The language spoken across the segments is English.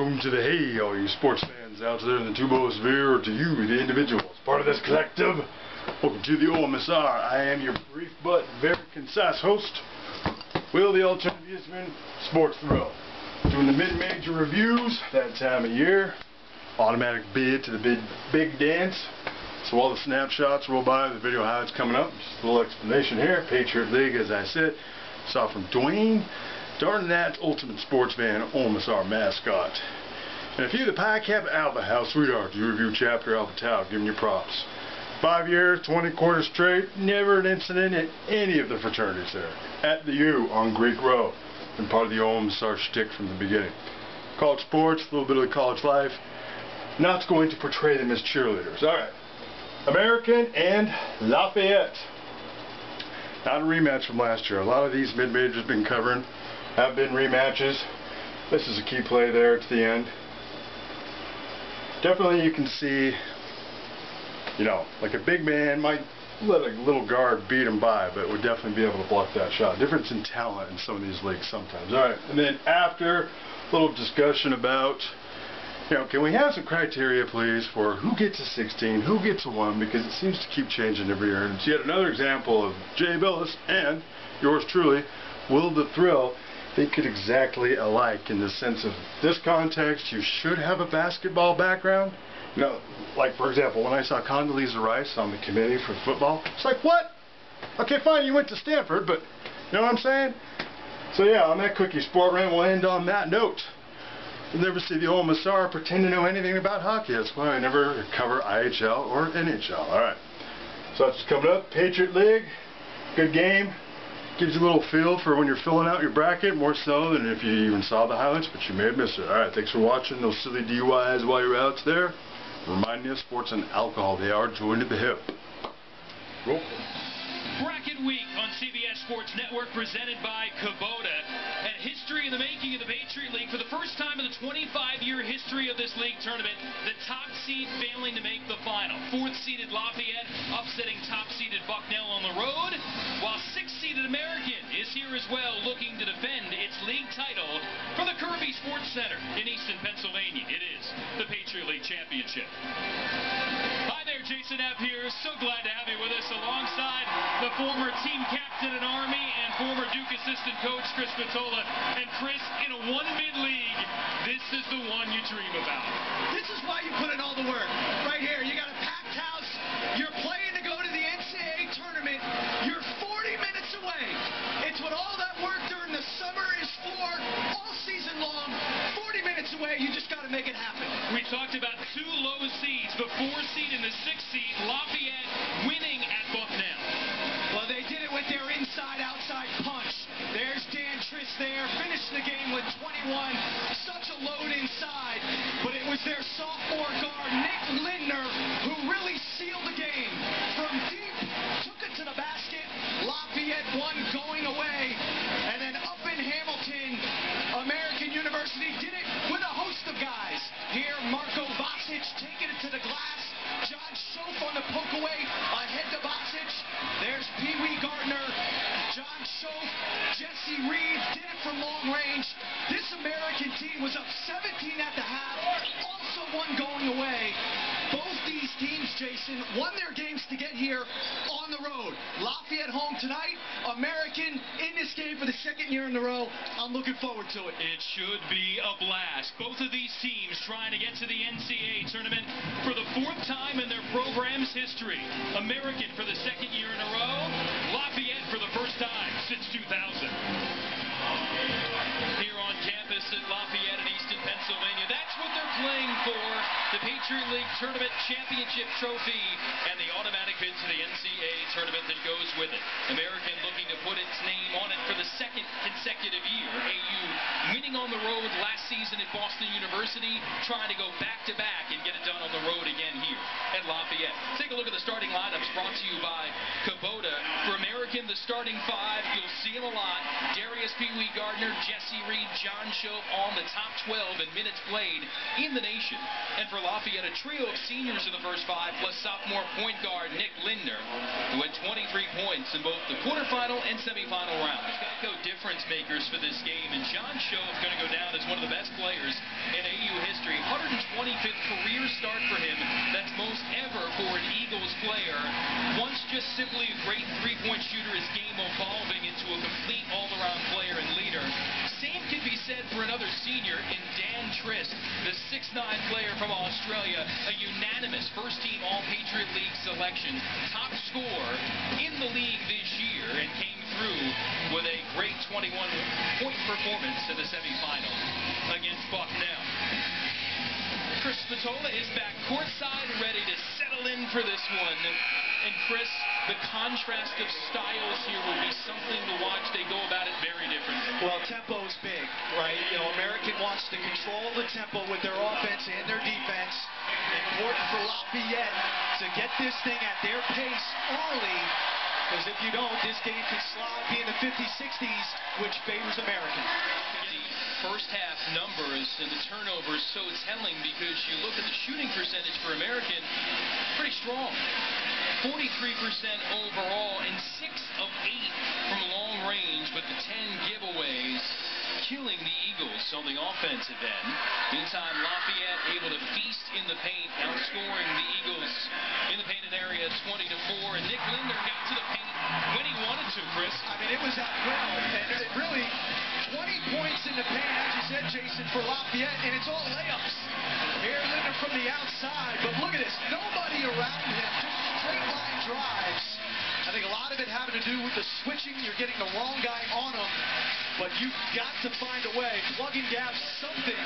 Boom to the hey, all you sports fans out there in the tubosphere, to you, the individuals, part of this collective. Welcome to the OMSR. I am your brief but very concise host, Will the Alternative Eastman, Sports Thrill. Doing the mid-major reviews, that time of year. Automatic bid to the big, big dance. So all the snapshots roll by, the video highlights coming up. Just a little explanation here. Patriot League, as I said, saw from Dwayne. Darn that Ultimate Sports Van almost our mascot. And if you the Pi Kappa Alpha House Sweetheart, you review chapter Alpha Tau, giving you props. Five years, 20 quarters straight, never an incident in any of the fraternities there. At the U on Greek Row, and part of the OMSR shtick from the beginning. College sports, a little bit of the college life. Not going to portray them as cheerleaders. Alright. American and Lafayette. Not a rematch from last year. A lot of these mid-majors been covering have been rematches. This is a key play there at the end. Definitely you can see, you know, like a big man might let a little guard beat him by, but would definitely be able to block that shot. Difference in talent in some of these leagues sometimes. All right, and then after, a little discussion about, you know, can we have some criteria, please, for who gets a 16, who gets a 1, because it seems to keep changing every year. And it's yet another example of Jay Bilas and yours truly, Will the Thrill, think it exactly alike in the sense of this context, you should have a basketball background. You know, like for example, when I saw Condoleezza Rice on the committee for football, it's like, what? Okay, fine, you went to Stanford, but you know what I'm saying? So yeah, on that quickie sport rant, we'll end on that note. You'll never see the old Massar pretend to know anything about hockey. That's why I never cover IHL or NHL. All right. So that's coming up. Patriot League. Good game gives you a little feel for when you're filling out your bracket, more so than if you even saw the highlights, but you may have missed it. Alright, thanks for watching those silly DUIs while you're out there. Remind you, sports and alcohol, they are joined at the hip. Roll. Bracket Week on CBS Sports Network presented by Kubota. History in the making of the Patriot League. For the first time in the 25-year history of this league tournament, the top seed failing to make the final. Fourth-seeded Lafayette upsetting top-seeded Bucknell on the road, while sixth-seeded American is here as well looking to defend its league title from the Kirby Sports Center in Easton, Pennsylvania. It is the Patriot League Championship. Jason F. here. So glad to have you with us alongside the former team captain in Army and former Duke assistant coach Chris Spatola. And Chris, in a one-bid league, this is the one you dream about. This is why you put in all the work. Right here, you got a packed house. You're playing there, the game with 21. Such a load won their games to get here on the road. Lafayette home tonight, American in this game for the second year in a row. I'm looking forward to it. It should be a blast. Both of these teams trying to get to the NCAA tournament for the fourth time in their program's history. American for the second year in a row, Lafayette for the first time since 2000. The Patriot League Tournament Championship Trophy and the automatic bid to the NCAA tournament that goes with it. American looking to put its name on it for the second consecutive year. AU winning on the road last season at Boston University, trying to go back to back and get it done on the road again here at Lafayette. Take a look at the starting lineups brought to you by Kubota. For American, the starting five, you'll see them a lot. Darius Pee Wee Gardner, Jesse Reed, John Schoof on the top 12 in minutes played in the nation. And for Lafayette, a trio of seniors in the first five, plus sophomore point guard Nick Lindner, who had 23 points in both the quarterfinal and semifinal rounds. Geico difference makers for this game, and John Schoof is going to go down as one of the best players in AU history. 125th career start for him. That's most ever for an Eagles player. Once just simply a great three-point shooter, his game evolving into a complete all-around player and leader. Same could be said for another senior in Dan Trist, the 6'9 player from Australia, a unanimous first-team All-Patriot League selection, top scorer in the league this year, and came through with a great 21-point performance in the semifinal against Bucknell. Chris Spatola is back courtside, ready to settle in for this one. And Chris, the contrast of styles here will be something to watch. They go about it very differently. Well, tempo is big, right? You know, American wants to control the tempo with their offense and their defense. Important for Lafayette to get this thing at their pace early because if you don't, this game could slide, be in the 50s, 60s, which favors American. The first half numbers and the turnovers so telling because you look at the shooting percentage for American, pretty strong. 43% overall and 6 of 8 from long range, but the 10 giveaways killing the Eagles on the offensive end. Meantime, Lafayette able to feast in the paint, outscoring the Eagles in the painted area 20 to 4. And Nick Lindner got to the paint when he wanted to, Chris. I mean, it was at will, and it really 20 points in the paint, as you said, Jason, for Lafayette, and it's all layups. Here, Lindner from the outside, but look at this, nobody around him, just straight line drives. I think a lot of it having to do with the switching. You're getting the wrong guy on him, but you've got to find a way, plug and gap something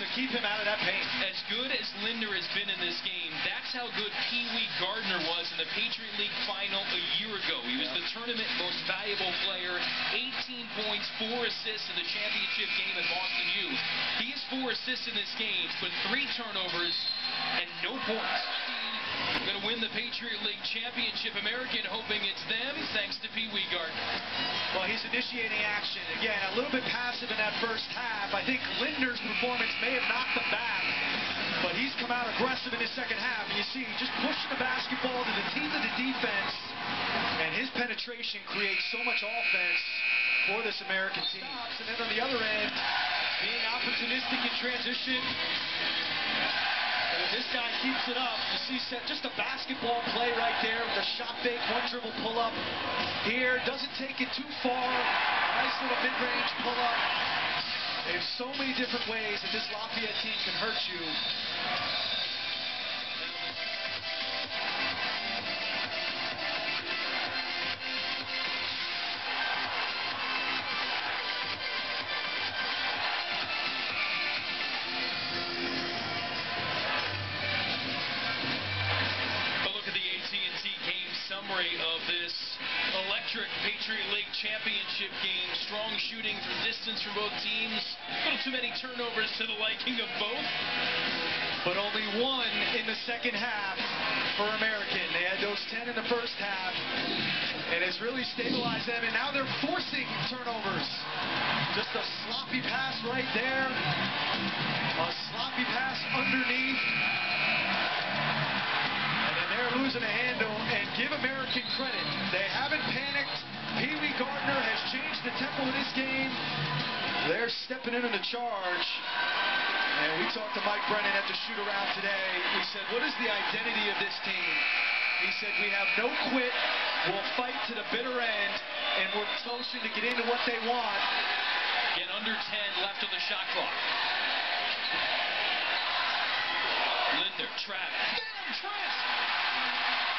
to keep him out of that paint. As good as Lindner has been in this game, that's how good Pee Wee Gardner was in the Patriot League final a year ago. He was the tournament most valuable player, 18 points, 4 assists in the championship game at Boston U. He has 4 assists in this game, but 3 turnovers and no points. Going to win the Patriot League Championship. American hoping it's them, thanks to Pee Wee Gardner. Well, he's initiating action. Again, a little bit passive in that first half. I think Lindner's performance may have knocked him back, but he's come out aggressive in his second half. And you see, just pushing the basketball to the teeth of the defense, and his penetration creates so much offense for this American team. And then on the other end, being opportunistic in transition. And if this guy keeps it up, you see just a basketball play right there with a shot fake, one dribble pull up. Here, doesn't take it too far. Nice little mid-range pull up. There's so many different ways that this Lafayette team can hurt you. Shooting from distance from both teams. A little too many turnovers to the liking of both. but only one in the second half for American. They had those 10 in the first half, and it's really stabilized them, and now they're forcing turnovers. Just a sloppy pass right there, a sloppy pass underneath, and then they're losing a handle, and give American credit. They haven't panicked. Pee Wee Gardner of this game. They're stepping in on the charge. And we talked to Mike Brennan at the shoot around today. We said, what is the identity of this team? He said, we have no quit. We'll fight to the bitter end. And we're closer to get into what they want. Get under 10 left on the shot clock. Lindner, Travis. Damn, Travis!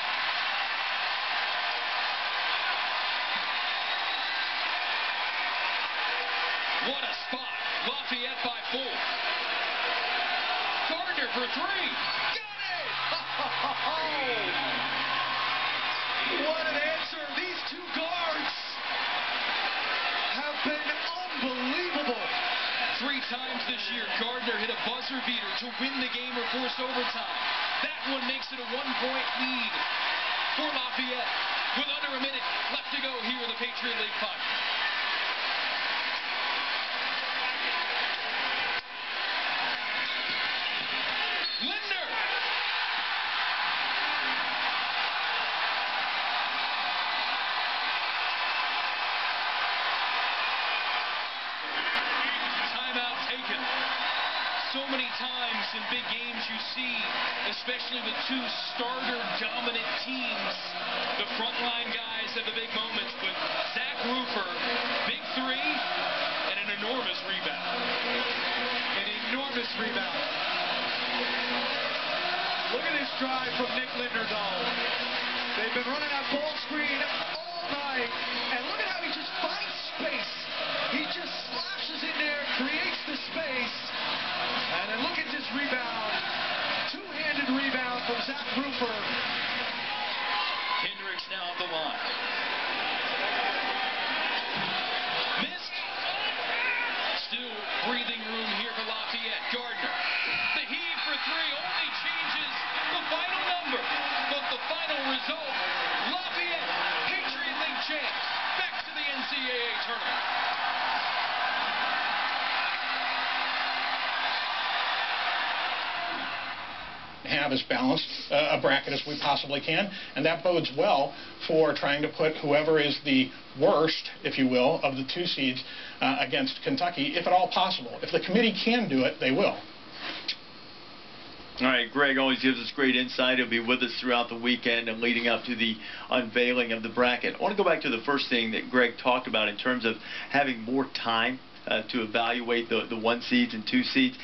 What a spot. Lafayette by four. Gardner for three. Got it! what an answer. These two guards have been unbelievable. Three times this year, Gardner hit a buzzer beater to win the game or force overtime. That one makes it a one-point lead for Lafayette with under a minute left to go here in the Patriot League final. Lindner! Timeout taken. so many times in big games you see, especially with two starter-dominant teams, the frontline guys have the big moments, but Zach Rufer, big three, and an enormous rebound. An enormous rebound. Look at this drive from Nick Linderdahl. They've been running that ball screen all night, and look at how he just finds space. He just slashes in there, creates the space, and then look at this rebound. Two-handed rebound from Zach Rufer. Hinrichs now at the line. Missed. Still breathing room here for Lafayette. Gardner. The heave for three only changes the final number. But the final result, Lafayette, Patriot League champs, back to the NCAA tournament. Have as balanced uh, a bracket as we possibly can, and that bodes well for trying to put whoever is the worst, if you will, of the two seeds uh, against Kentucky, if at all possible. If the committee can do it, they will. All right, Greg always gives us great insight. He'll be with us throughout the weekend and leading up to the unveiling of the bracket. I want to go back to the first thing that Greg talked about in terms of having more time uh, to evaluate the, the one seeds and two seeds.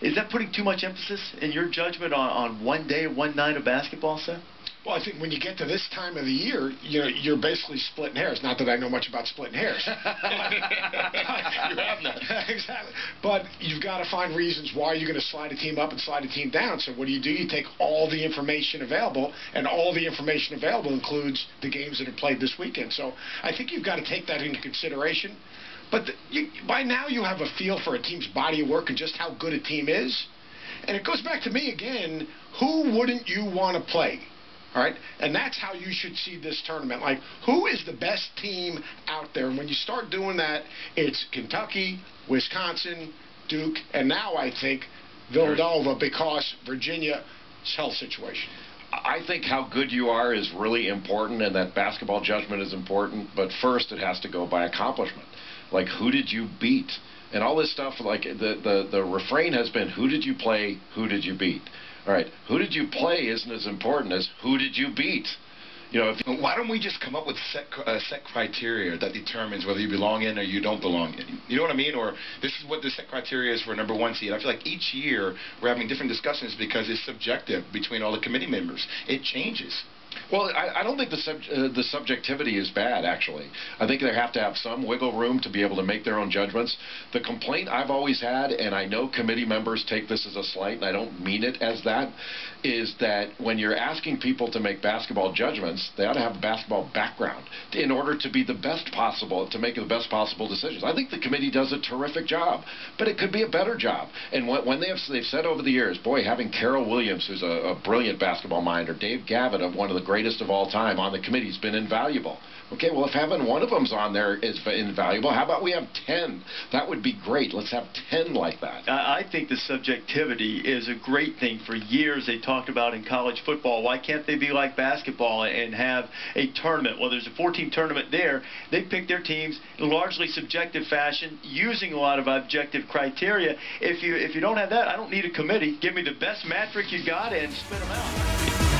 Is that putting too much emphasis in your judgment on, on one day, one night of basketball, Seth? Well, I think when you get to this time of the year, you're, you're basically splitting hairs. Not that I know much about splitting hairs. you have none. exactly. But you've got to find reasons why you're going to slide a team up and slide a team down. So what do you do? You take all the information available, and all the information available includes the games that are played this weekend. So I think you've got to take that into consideration. But the, you, by now you have a feel for a team's body of work and just how good a team is. And it goes back to me again, who wouldn't you want to play? All right? And that's how you should see this tournament. Like, who is the best team out there? And when you start doing that, it's Kentucky, Wisconsin, Duke, and now I think Villanova because Virginia's health situation. I think how good you are is really important, and that basketball judgment is important. But first, it has to go by accomplishment. Like, who did you beat? And all this stuff, like the, the, the refrain has been, who did you play, who did you beat? All right, who did you play isn't as important as who did you beat? You know, if, why don't we just come up with set uh, set criteria that determines whether you belong in or you don't belong in? You know what I mean? Or this is what the set criteria is for number one seed. I feel like each year we're having different discussions because it's subjective between all the committee members. It changes. Well, I, I don't think the sub, uh, the subjectivity is bad. Actually, I think they have to have some wiggle room to be able to make their own judgments. The complaint I've always had, and I know committee members take this as a slight, and I don't mean it as that, is that when you're asking people to make basketball judgments, they ought to have a basketball background in order to be the best possible, to make the best possible decisions. I think the committee does a terrific job, but it could be a better job. And when, when they have they've said over the years, boy, having Carol Williams, who's a, a brilliant basketball mind, or Dave Gavitt of one of the greatest of all time on the committee has been invaluable. Okay, well, if having one of them's on there is invaluable, how about we have 10? That would be great. Let's have 10 like that. I think the subjectivity is a great thing. For years, they talked about in college football, why can't they be like basketball and have a tournament? Well, there's a 14 tournament there. They pick their teams in largely subjective fashion, using a lot of objective criteria. If you if you don't have that, I don't need a committee. Give me the best metric you got and spit them out.